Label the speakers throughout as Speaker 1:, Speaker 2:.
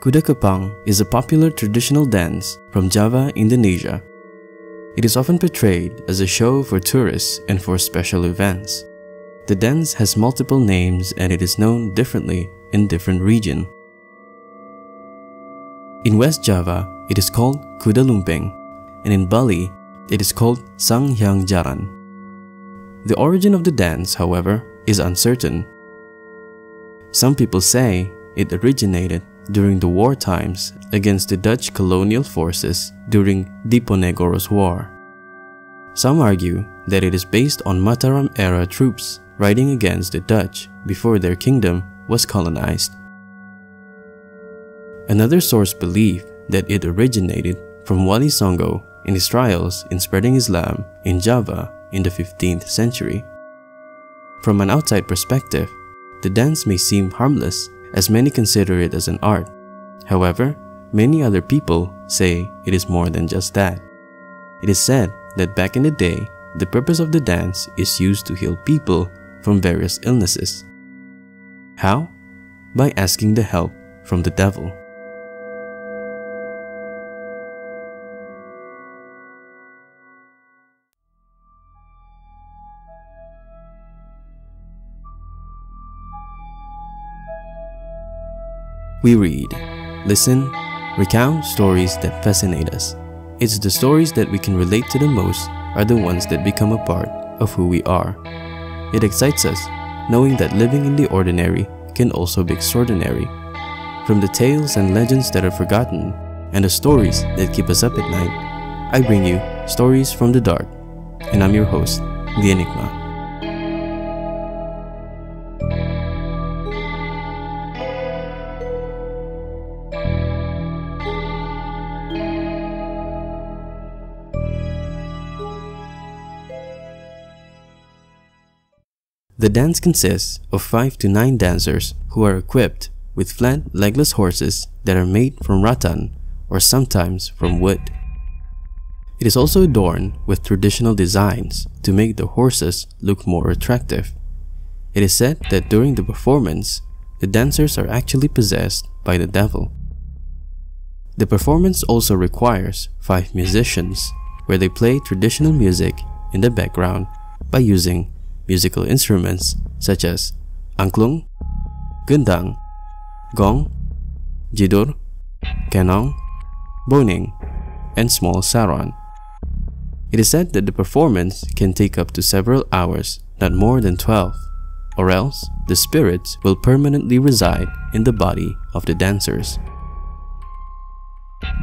Speaker 1: Kuda Kepang is a popular traditional dance from Java, Indonesia. It is often portrayed as a show for tourists and for special events. The dance has multiple names and it is known differently in different regions. In West Java, it is called Kuda Lumping, and in Bali, it is called Sang Hyang Jaran. The origin of the dance, however, is uncertain. Some people say it originated during the war times against the Dutch colonial forces during Diponegoro's War. Some argue that it is based on Mataram-era troops riding against the Dutch before their kingdom was colonized. Another source believe that it originated from Wali Songo in his trials in spreading Islam in Java in the 15th century. From an outside perspective, the dance may seem harmless as many consider it as an art. However, many other people say it is more than just that. It is said that back in the day, the purpose of the dance is used to heal people from various illnesses. How? By asking the help from the devil. We read, listen, recount stories that fascinate us. It's the stories that we can relate to the most are the ones that become a part of who we are. It excites us, knowing that living in the ordinary can also be extraordinary. From the tales and legends that are forgotten and the stories that keep us up at night, I bring you Stories from the Dark, and I'm your host, The Enigma. The dance consists of 5 to 9 dancers who are equipped with flat legless horses that are made from rattan or sometimes from wood. It is also adorned with traditional designs to make the horses look more attractive. It is said that during the performance, the dancers are actually possessed by the devil. The performance also requires five musicians where they play traditional music in the background by using musical instruments such as angklung, gendang, gong, jidur, kenong, bonang, and small saron. It is said that the performance can take up to several hours, not more than 12, or else the spirits will permanently reside in the body of the dancers.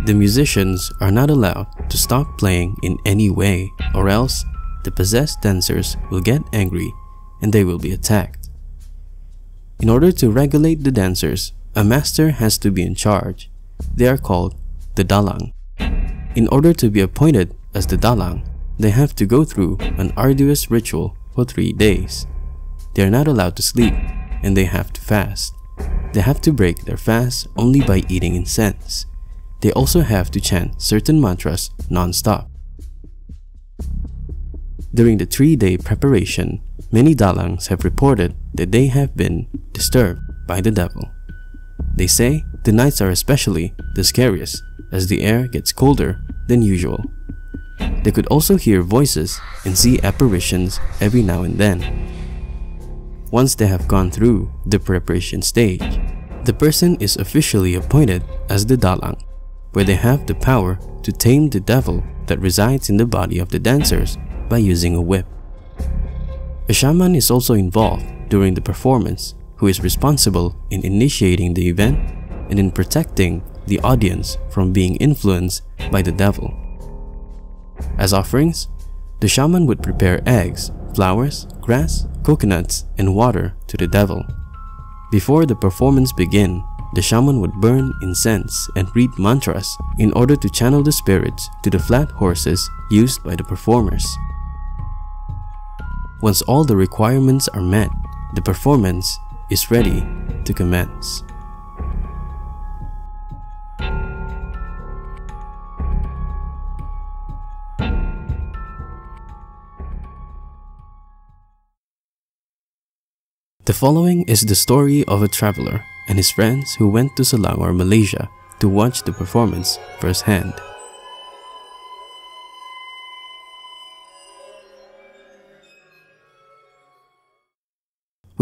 Speaker 1: The musicians are not allowed to stop playing in any way or else the possessed dancers will get angry and they will be attacked. In order to regulate the dancers, a master has to be in charge. They are called the dalang. In order to be appointed as the dalang, they have to go through an arduous ritual for three days. They are not allowed to sleep and they have to fast. They have to break their fast only by eating incense. They also have to chant certain mantras non-stop. During the three-day preparation, many Dalangs have reported that they have been disturbed by the devil. They say the nights are especially the scariest as the air gets colder than usual. They could also hear voices and see apparitions every now and then. Once they have gone through the preparation stage, the person is officially appointed as the Dalang, where they have the power to tame the devil that resides in the body of the dancers by using a whip. A shaman is also involved during the performance who is responsible in initiating the event and in protecting the audience from being influenced by the devil. As offerings, the shaman would prepare eggs, flowers, grass, coconuts, and water to the devil. Before the performance began, the shaman would burn incense and read mantras in order to channel the spirits to the flat horses used by the performers. Once all the requirements are met, the performance is ready to commence. The following is the story of a traveler and his friends who went to Selangor, Malaysia to watch the performance firsthand.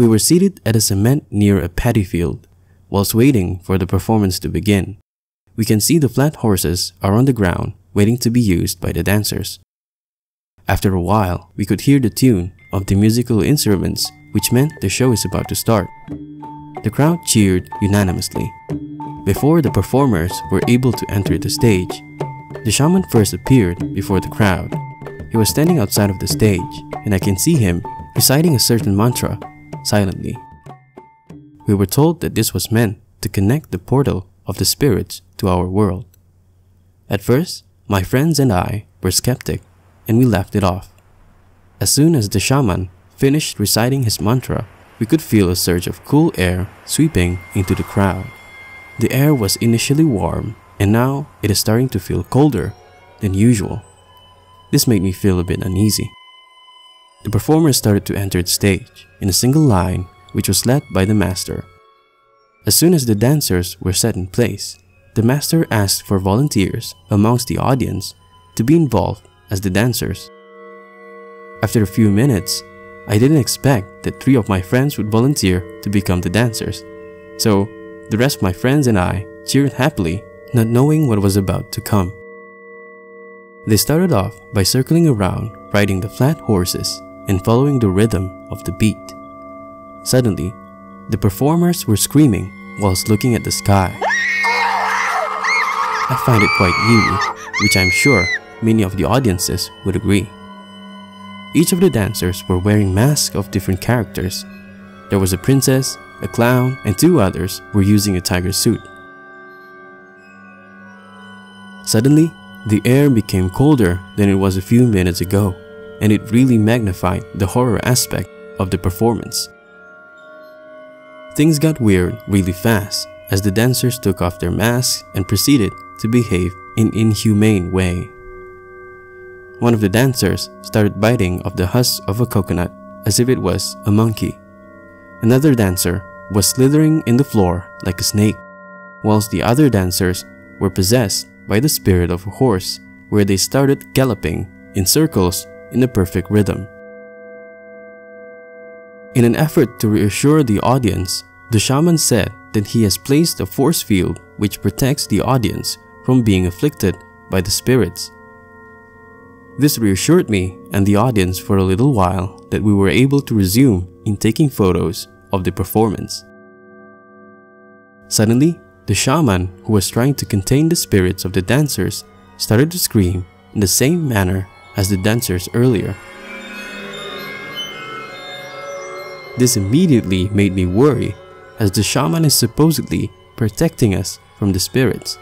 Speaker 1: We were seated at a cement near a paddy field. Whilst waiting for the performance to begin, we can see the flat horses are on the ground waiting to be used by the dancers. After a while, we could hear the tune of the musical instruments which meant the show is about to start. The crowd cheered unanimously. Before the performers were able to enter the stage, the shaman first appeared before the crowd. He was standing outside of the stage, and I can see him reciting a certain mantra silently. We were told that this was meant to connect the portal of the spirits to our world. At first, my friends and I were skeptic and we laughed it off. As soon as the shaman finished reciting his mantra, we could feel a surge of cool air sweeping into the crowd. The air was initially warm and now it is starting to feel colder than usual. This made me feel a bit uneasy. The performers started to enter the stage in a single line which was led by the master. As soon as the dancers were set in place, the master asked for volunteers amongst the audience to be involved as the dancers. After a few minutes, I didn't expect that three of my friends would volunteer to become the dancers. So, the rest of my friends and I cheered happily, not knowing what was about to come. They started off by circling around riding the flat horses and following the rhythm of the beat. Suddenly, the performers were screaming whilst looking at the sky. I find it quite eerie, which I'm sure many of the audiences would agree. Each of the dancers were wearing masks of different characters. There was a princess, a clown, and two others were using a tiger suit. Suddenly, the air became colder than it was a few minutes ago and it really magnified the horror aspect of the performance. Things got weird really fast as the dancers took off their masks and proceeded to behave in inhumane way. One of the dancers started biting off the husk of a coconut as if it was a monkey. Another dancer was slithering in the floor like a snake, whilst the other dancers were possessed by the spirit of a horse where they started galloping in circles in a perfect rhythm. In an effort to reassure the audience, the shaman said that he has placed a force field which protects the audience from being afflicted by the spirits. This reassured me and the audience for a little while that we were able to resume in taking photos of the performance. Suddenly, the shaman who was trying to contain the spirits of the dancers started to scream in the same manner as the dancers earlier. This immediately made me worry as the shaman is supposedly protecting us from the spirits.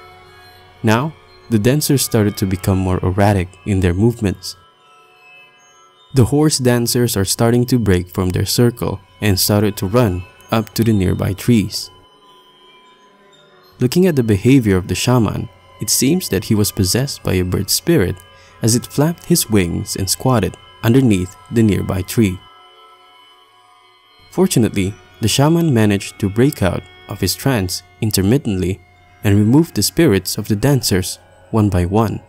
Speaker 1: Now, the dancers started to become more erratic in their movements. The horse dancers are starting to break from their circle and started to run up to the nearby trees. Looking at the behavior of the shaman, it seems that he was possessed by a bird spirit as it flapped his wings and squatted underneath the nearby tree. Fortunately, the shaman managed to break out of his trance intermittently and remove the spirits of the dancers one by one.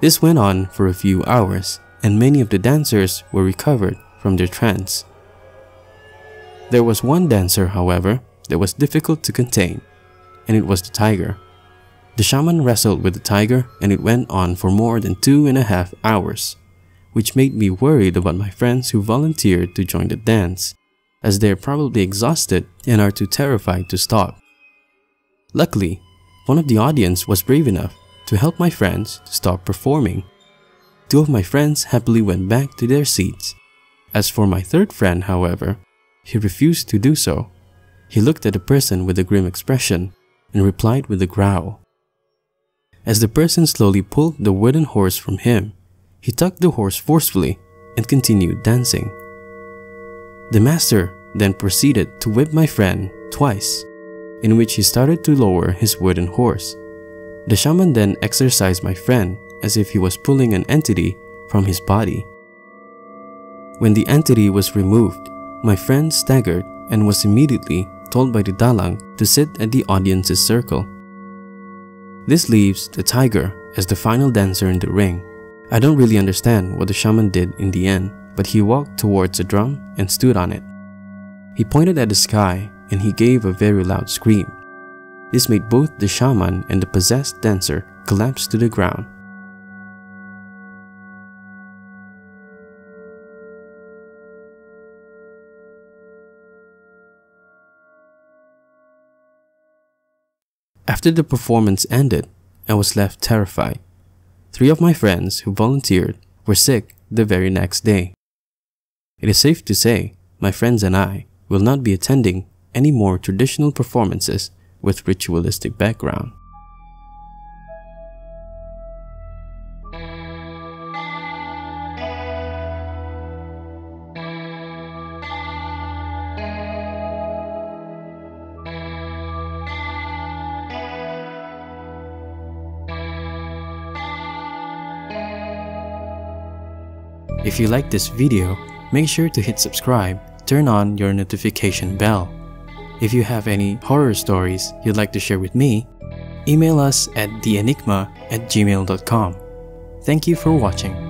Speaker 1: This went on for a few hours and many of the dancers were recovered from their trance. There was one dancer, however, that was difficult to contain, and it was the tiger. The shaman wrestled with the tiger and it went on for more than two and a half hours, which made me worried about my friends who volunteered to join the dance, as they are probably exhausted and are too terrified to stop. Luckily, one of the audience was brave enough to help my friends to stop performing. Two of my friends happily went back to their seats. As for my third friend, however, he refused to do so. He looked at the person with a grim expression and replied with a growl. As the person slowly pulled the wooden horse from him, he tugged the horse forcefully and continued dancing. The master then proceeded to whip my friend twice, in which he started to lower his wooden horse. The shaman then exercised my friend as if he was pulling an entity from his body. When the entity was removed, my friend staggered and was immediately told by the Dalang to sit at the audience's circle. This leaves the tiger as the final dancer in the ring. I don't really understand what the shaman did in the end, but he walked towards a drum and stood on it. He pointed at the sky and he gave a very loud scream. This made both the shaman and the possessed dancer collapse to the ground. After the performance ended, I was left terrified. Three of my friends who volunteered were sick the very next day. It is safe to say my friends and I will not be attending any more traditional performances with ritualistic background. If you like this video, make sure to hit subscribe, turn on your notification bell. If you have any horror stories you'd like to share with me, email us at theenigma at gmail.com. Thank you for watching.